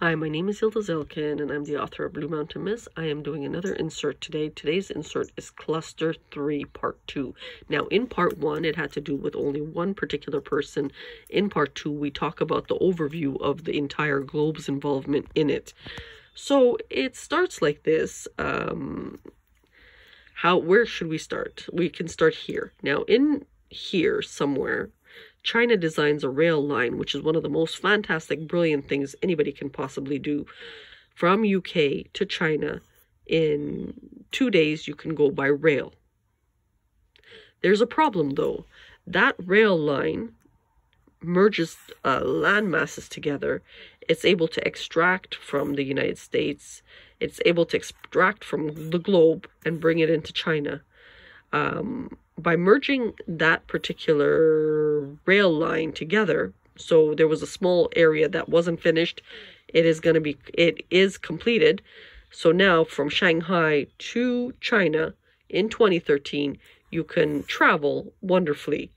Hi, my name is Yildiz Ilkin and I'm the author of Blue Mountain Miss. I am doing another insert today. Today's insert is Cluster 3, Part 2. Now, in Part 1, it had to do with only one particular person. In Part 2, we talk about the overview of the entire globe's involvement in it. So, it starts like this. Um, how, where should we start? We can start here. Now, in here somewhere, China designs a rail line, which is one of the most fantastic, brilliant things anybody can possibly do. From UK to China, in two days, you can go by rail. There's a problem though. That rail line merges uh, land masses together. It's able to extract from the United States. It's able to extract from the globe and bring it into China. Um, by merging that particular rail line together, so there was a small area that wasn't finished, it is going to be, it is completed. So now from Shanghai to China in 2013, you can travel wonderfully.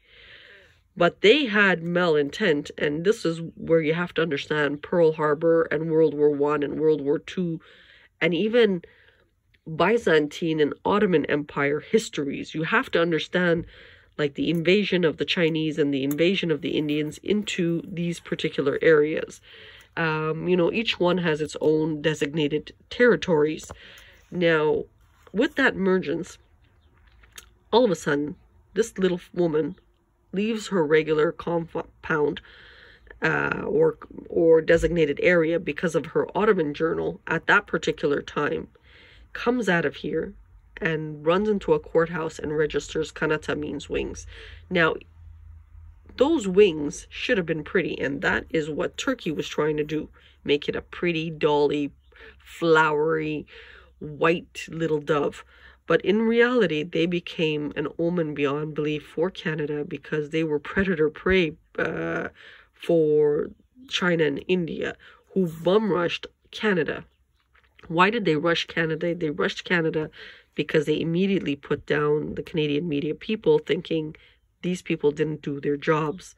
But they had malintent, and this is where you have to understand Pearl Harbor and World War One and World War Two, and even Byzantine and Ottoman Empire histories. You have to understand like the invasion of the Chinese and the invasion of the Indians into these particular areas. Um, you know, each one has its own designated territories. Now, with that emergence, all of a sudden, this little woman leaves her regular compound uh, or or designated area because of her Ottoman journal at that particular time comes out of here and runs into a courthouse and registers Kanata means wings. Now, those wings should have been pretty, and that is what Turkey was trying to do. Make it a pretty, dolly, flowery, white little dove. But in reality, they became an omen beyond belief for Canada because they were predator prey uh, for China and India, who bum rushed Canada. Why did they rush Canada? They rushed Canada because they immediately put down the Canadian media people, thinking these people didn't do their jobs.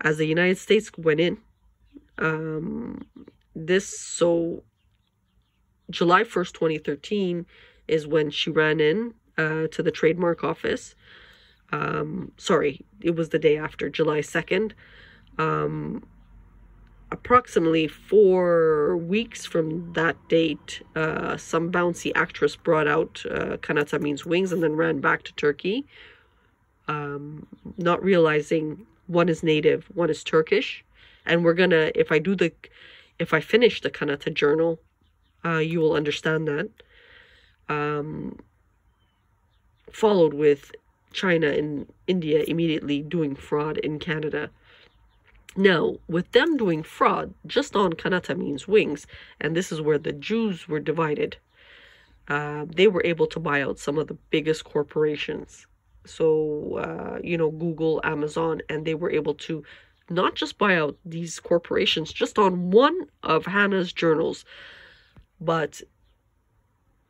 As the United States went in, um, this so July 1st, 2013 is when she ran in uh, to the trademark office. Um, sorry, it was the day after, July 2nd. Um, approximately four weeks from that date, uh, some bouncy actress brought out uh, Kanata means wings and then ran back to Turkey, um, not realizing one is native, one is Turkish. And we're gonna, if I do the, if I finish the Kanata journal, uh, you will understand that. Um, followed with China and India immediately doing fraud in Canada. Now, with them doing fraud just on Kanata means wings, and this is where the Jews were divided, uh, they were able to buy out some of the biggest corporations. So, uh, you know, Google, Amazon, and they were able to not just buy out these corporations just on one of Hannah's journals, but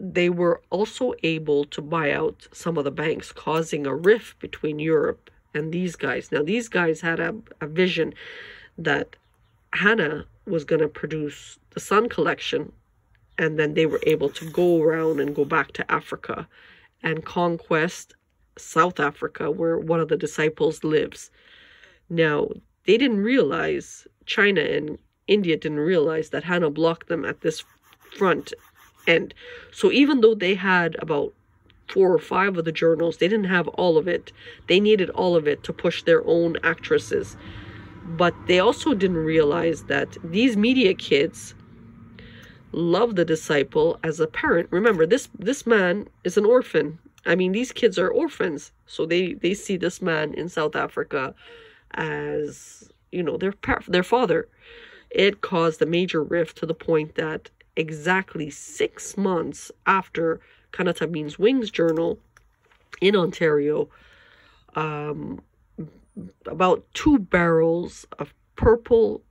they were also able to buy out some of the banks, causing a rift between Europe and these guys. Now, these guys had a, a vision that Hannah was going to produce the Sun collection, and then they were able to go around and go back to Africa and conquest South Africa, where one of the disciples lives. Now, they didn't realize, China and India didn't realize that Hannah blocked them at this front end. So even though they had about four or five of the journals. They didn't have all of it. They needed all of it to push their own actresses. But they also didn't realize that these media kids love the disciple as a parent. Remember, this this man is an orphan. I mean, these kids are orphans, so they they see this man in South Africa as you know their their father. It caused a major rift to the point that exactly six months after Kanata Means Wings journal in Ontario, um, about two barrels of purple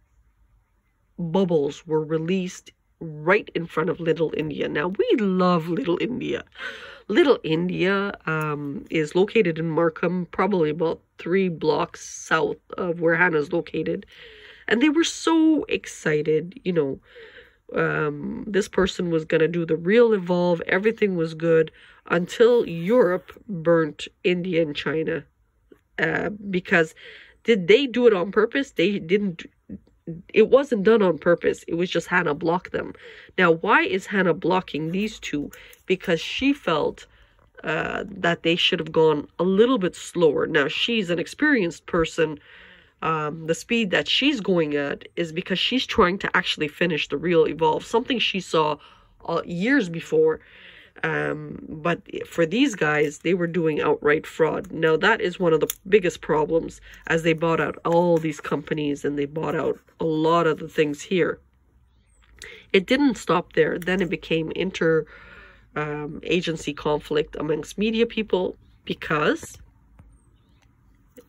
bubbles were released right in front of Little India. Now, we love Little India. Little India um, is located in Markham, probably about three blocks south of where Hannah's located. And they were so excited, you know, um, this person was going to do the real evolve. Everything was good until Europe burnt India and China. Uh, because did they do it on purpose? They didn't. It wasn't done on purpose. It was just Hannah blocked them. Now, why is Hannah blocking these two? Because she felt uh, that they should have gone a little bit slower. Now, she's an experienced person um, the speed that she's going at is because she's trying to actually finish the real evolve, something she saw uh, years before. Um, but for these guys, they were doing outright fraud. Now, that is one of the biggest problems as they bought out all these companies and they bought out a lot of the things here. It didn't stop there. Then it became inter um, agency conflict amongst media people because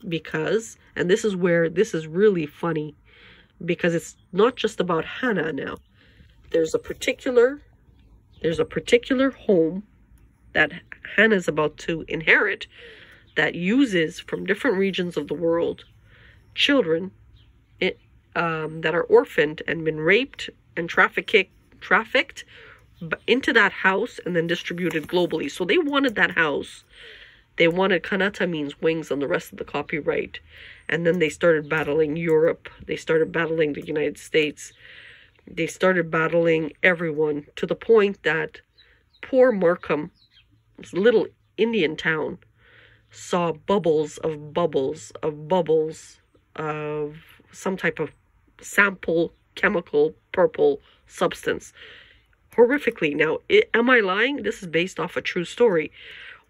because, and this is where this is really funny, because it's not just about Hannah now. There's a particular, there's a particular home that Hannah's about to inherit that uses from different regions of the world children it, um, that are orphaned and been raped and trafficked, trafficked into that house and then distributed globally. So they wanted that house they wanted Kanata means wings on the rest of the copyright. And then they started battling Europe. They started battling the United States. They started battling everyone to the point that poor Markham, this little Indian town, saw bubbles of bubbles of bubbles of some type of sample chemical purple substance horrifically. Now, it, am I lying? This is based off a true story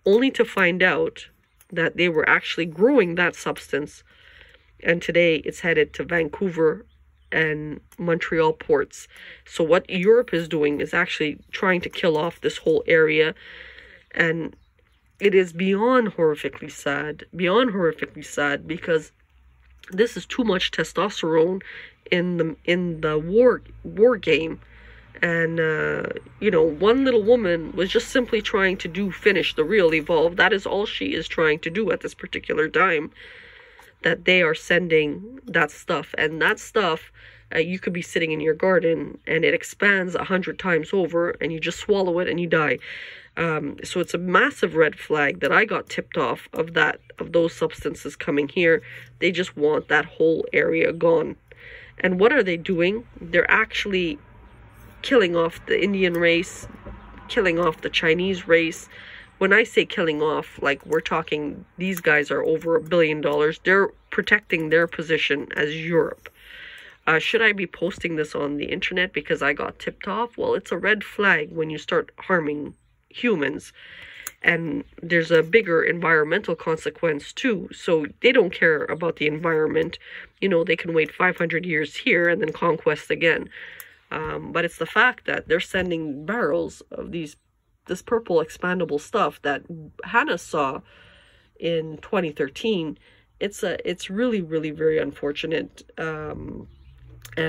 only to find out that they were actually growing that substance. And today it's headed to Vancouver and Montreal ports. So what Europe is doing is actually trying to kill off this whole area. And it is beyond horrifically sad, beyond horrifically sad because this is too much testosterone in the in the war war game and uh, you know one little woman was just simply trying to do finish the real evolve that is all she is trying to do at this particular time that they are sending that stuff and that stuff uh, you could be sitting in your garden and it expands a hundred times over and you just swallow it and you die um, so it's a massive red flag that I got tipped off of that of those substances coming here. They just want that whole area gone. And what are they doing? They're actually killing off the Indian race, killing off the Chinese race. When I say killing off, like we're talking, these guys are over a billion dollars. They're protecting their position as Europe. Uh, should I be posting this on the internet because I got tipped off? Well, it's a red flag when you start harming humans. And there's a bigger environmental consequence too. So they don't care about the environment. You know, they can wait 500 years here and then conquest again. Um, but it's the fact that they're sending barrels of these this purple expandable stuff that Hannah saw in 2013. It's a it's really really very unfortunate. Um, and